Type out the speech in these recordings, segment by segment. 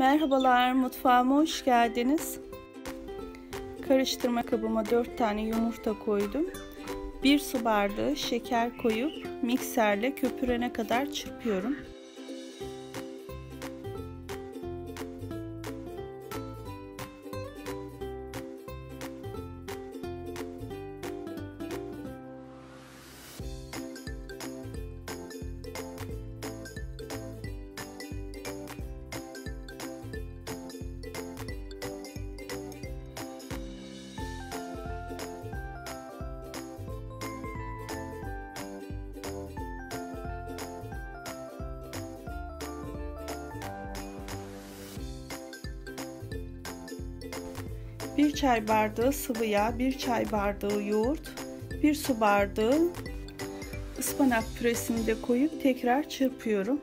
Merhabalar, mutfağıma hoş geldiniz. Karıştırma kabıma 4 tane yumurta koydum. 1 su bardağı şeker koyup mikserle köpürene kadar çırpıyorum. Bir çay bardağı sıvı yağ, bir çay bardağı yoğurt, bir su bardağı ıspanak püresini de koyup tekrar çırpıyorum.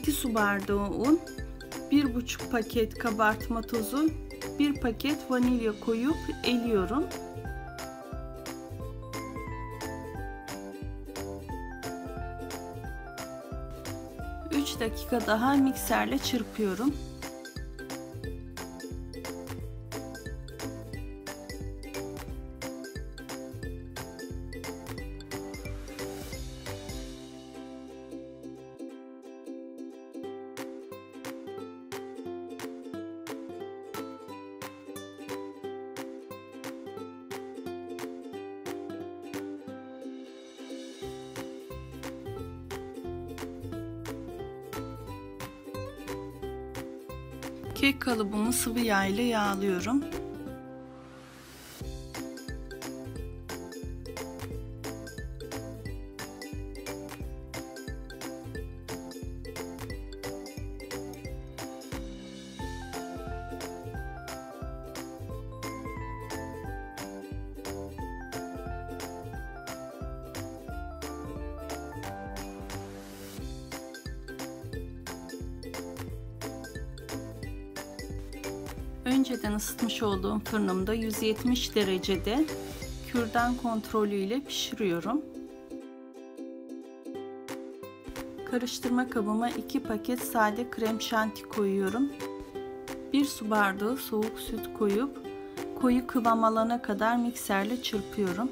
İki su bardağı un, bir buçuk paket kabartma tozu, bir paket vanilya koyup eliyorum. 3 dakika daha mikserle çırpıyorum. Kek kalıbımı sıvı yağ ile yağlıyorum. Önceden ısıtmış olduğum fırınımda 170 derecede kürdan kontrolü ile pişiriyorum. Karıştırma kabıma 2 paket sade krem şanti koyuyorum. 1 su bardağı soğuk süt koyup koyu kıvam alana kadar mikserle çırpıyorum.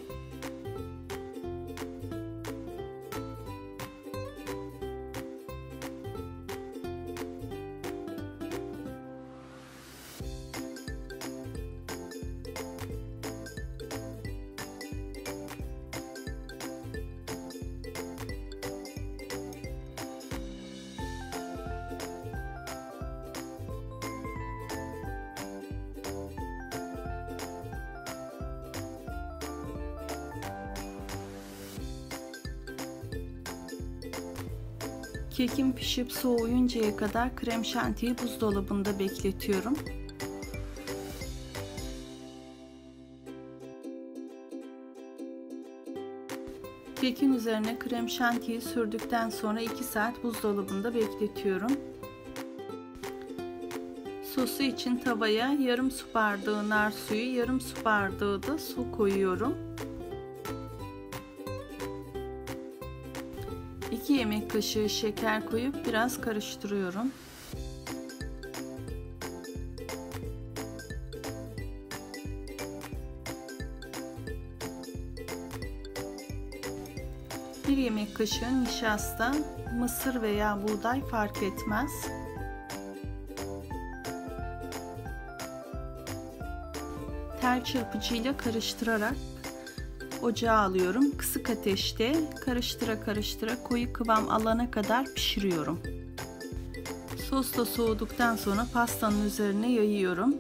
Kekim pişip soğuyuncaya kadar krem şantiyi buzdolabında bekletiyorum. Kekin üzerine krem şantiyi sürdükten sonra 2 saat buzdolabında bekletiyorum. Sosu için tavaya yarım su bardağı nar suyu, yarım su bardağı da su koyuyorum. Yemek kaşığı şeker koyup biraz karıştırıyorum. Bir yemek kaşığı nişasta, mısır veya buğday fark etmez. Tel çırpıcıyla karıştırarak ocağa alıyorum. Kısık ateşte karıştıra karıştıra koyu kıvam alana kadar pişiriyorum. Sos da soğuduktan sonra pastanın üzerine yayıyorum.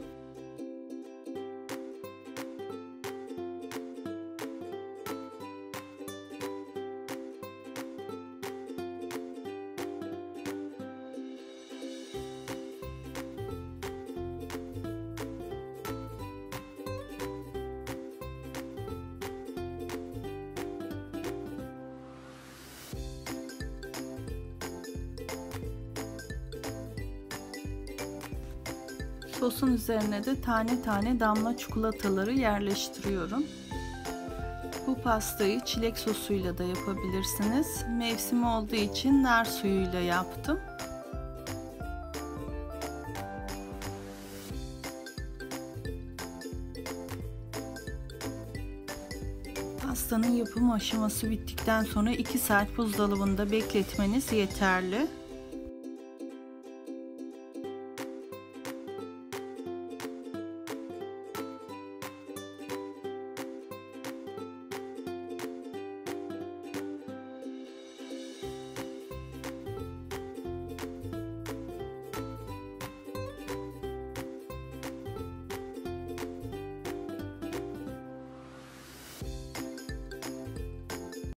Sosun üzerine de tane tane damla çikolataları yerleştiriyorum. Bu pastayı çilek sosuyla da yapabilirsiniz. Mevsimi olduğu için nar suyuyla yaptım. Pastanın yapım aşaması bittikten sonra 2 saat buzdolabında bekletmeniz yeterli.